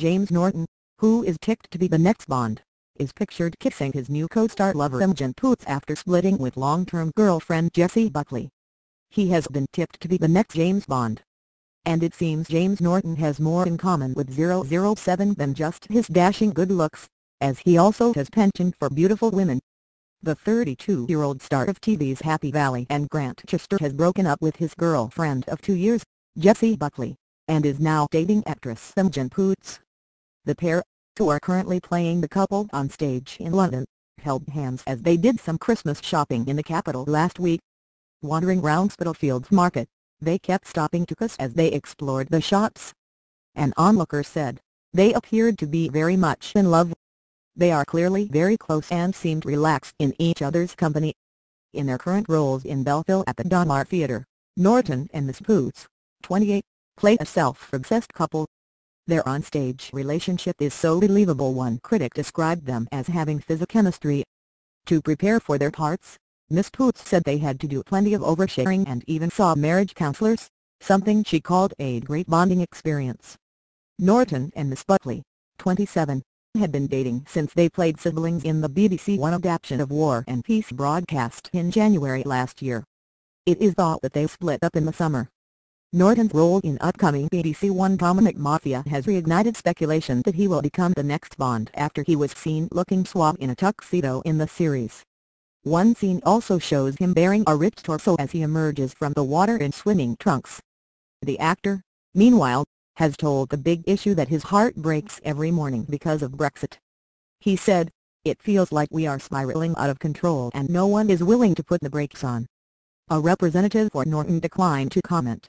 James Norton, who is ticked to be the next Bond, is pictured kissing his new co-star lover Imogen Poots after splitting with long-term girlfriend Jessie Buckley. He has been tipped to be the next James Bond. And it seems James Norton has more in common with 007 than just his dashing good looks, as he also has penchant for beautiful women. The 32-year-old star of TV's Happy Valley and Grantchester has broken up with his girlfriend of two years, Jessie Buckley, and is now dating actress Imogen Poots. The pair, who are currently playing the couple on stage in London, held hands as they did some Christmas shopping in the capital last week. Wandering round Spitalfields Market, they kept stopping to kiss as they explored the shops. An onlooker said, they appeared to be very much in love. They are clearly very close and seemed relaxed in each other's company. In their current roles in Belleville at the Donmar Theatre, Norton and Miss Poots, 28, play a self-obsessed couple their on-stage relationship is so believable one critic described them as having physichemistry. To prepare for their parts, Miss Poots said they had to do plenty of oversharing and even saw marriage counselors, something she called a great bonding experience. Norton and Miss Buckley, 27, had been dating since they played siblings in the BBC One adaptation of War and Peace broadcast in January last year. It is thought that they split up in the summer. Norton's role in upcoming BBC One drama McMafia has reignited speculation that he will become the next Bond after he was seen looking suave in a tuxedo in the series. One scene also shows him bearing a ripped torso as he emerges from the water in swimming trunks. The actor, meanwhile, has told The Big Issue that his heart breaks every morning because of Brexit. He said, it feels like we are spiraling out of control and no one is willing to put the brakes on. A representative for Norton declined to comment.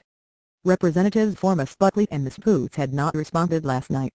Representatives for Miss Buckley and Miss Poots had not responded last night.